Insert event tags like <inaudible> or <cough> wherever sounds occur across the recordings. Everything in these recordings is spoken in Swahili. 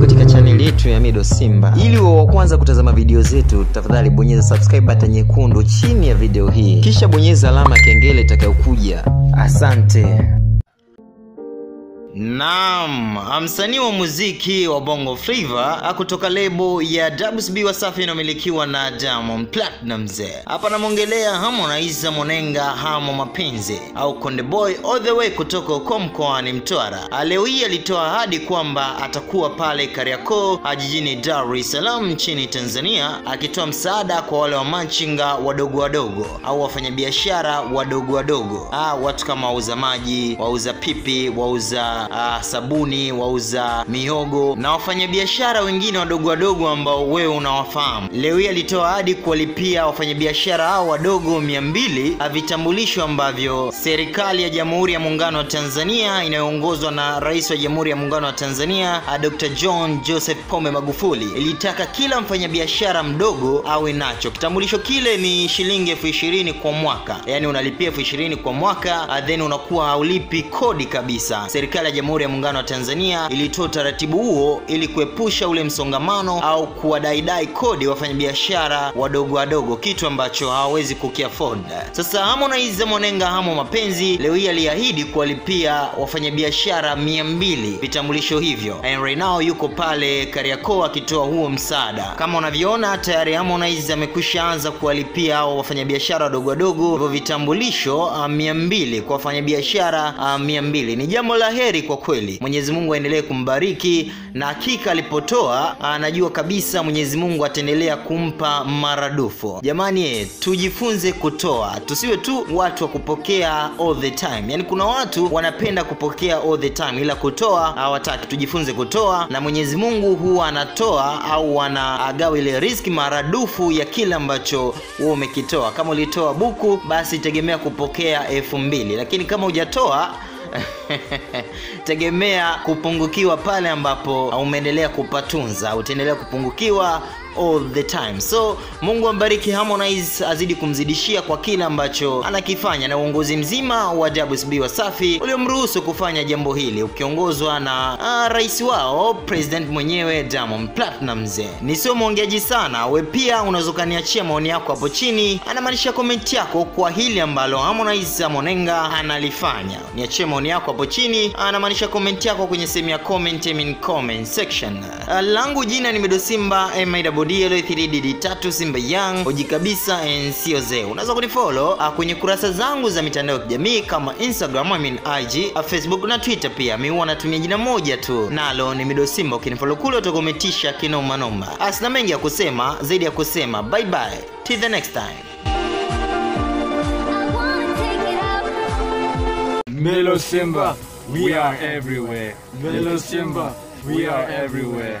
katika chaneli yetu ya Mido Simba. Ili uwe wa kwanza kutazama video zetu, tafadhali bonyeza subscribe button nyekundu chini ya video hii, kisha bonyeza alama kengele itakayokuja. Asante. Naam, msanii wa muziki wa Bongo Flava kutoka lebo ya WCB Wasafi inayomilikiwa na Diamond Platnumz. Hapa namwongelea Harmonize Monenga Hamo Mapenzi au Konde Boy all the way kutoka huko mkoani Mtwara. Leo hii alitoa ahadi kwamba atakuwa pale Kariakoo jijini Dar es Salaam nchini Tanzania akitoa msaada kwa wale wa wamachinga wadogo wadogo au wafanyabiashara wadogo wadogo. Ah, watu kama wauza maji, wauza pipi, wauza uh, sabuni, wauza miogo na wafanyabiashara wengine wadogo wadogo ambao wewe unawafahamu. Leo hii alitoa ahadi kuwalipia wafanyabiashara hao wadogo mia mbili vitambulisho ambavyo serikali ya Jamhuri ya Muungano wa Tanzania inayoongozwa na Rais wa Jamhuri ya Muungano wa Tanzania Dr. John Joseph Pombe Magufuli ilitaka kila mfanyabiashara mdogo awe nacho. Kitambulisho kile ni shilingi elfu ishirini kwa mwaka, yaani unalipia elfu ishirini kwa mwaka, then unakuwa haulipi kodi kabisa. Serikali ya Jamhuri ya Muungano wa Tanzania ilitoa utaratibu huo ili kuepusha ule msongamano au kuwadaidai kodi wafanyabiashara wadogo wadogo, kitu ambacho hawawezi kukiafford. Sasa Harmonize Monenga Hamo Mapenzi leo hii aliahidi kuwalipia wafanyabiashara mia mbili vitambulisho hivyo, and right now yuko pale Kariakoo akitoa huo msaada. Kama unavyoona tayari Harmonize amekwisha anza kuwalipia hao wafanyabiashara wadogo wadogo hivyo vitambulisho mia mbili kwa wafanyabiashara mia mbili ni jambo la heri kwa kweli. Mwenyezi Mungu aendelee kumbariki, na hakika alipotoa anajua kabisa Mwenyezi Mungu ataendelea kumpa maradufu. Jamani, tujifunze kutoa, tusiwe tu watu wa kupokea all the time. Yaani kuna watu wanapenda kupokea all the time, ila kutoa hawataki. Tujifunze kutoa, na Mwenyezi Mungu huwa anatoa au anagawa ile riski maradufu ya kile ambacho wewe umekitoa. Kama ulitoa buku, basi tegemea kupokea elfu mbili, lakini kama hujatoa <laughs> tegemea kupungukiwa pale ambapo umeendelea kupatunza, utaendelea kupungukiwa all the time. So Mungu ambariki Harmonize, azidi kumzidishia kwa kile ambacho anakifanya na uongozi mzima wa WCB Wasafi uliomruhusu kufanya jambo hili ukiongozwa na uh, rais wao president mwenyewe Diamond Platnumz. Ni sio mwongeaji sana, we pia unaweza maoni yako hapo chini, anamaanisha komenti yako kwa hili ambalo Harmonize Monenga analifanya. Niachie maoni yako hapo chini, anamaanisha komenti yako kwenye sehemu ya comment, I mean comment section. Uh, langu jina ni Mido Simba MIW DL3DD3 Simba Young oji kabisa and sio zee. Unaweza kunifollow uh, kwenye kurasa zangu za mitandao ya kijamii kama Instagram, I mean IG, a Facebook na Twitter pia. Mimi huwa natumia jina moja tu, nalo ni Mido Simba. Ukinifollow kule utakometisha kinoma noma. Asina mengi ya kusema zaidi ya kusema bye bye till the next time. Melo Simba, we are everywhere. Melo Simba, we are everywhere.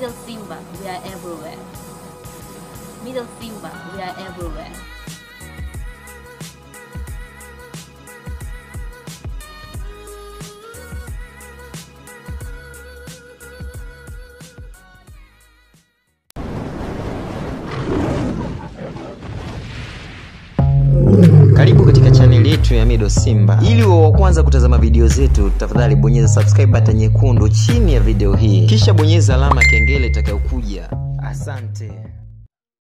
Middle Simba, we are everywhere. Middle Simba, we are everywhere. Karibu katika chaneli yetu ya Mido Simba. Ili uwe wa kwanza kutazama video zetu, tafadhali bonyeza subscribe button nyekundu chini ya video hii, kisha bonyeza alama kengele itakayokuja. Asante.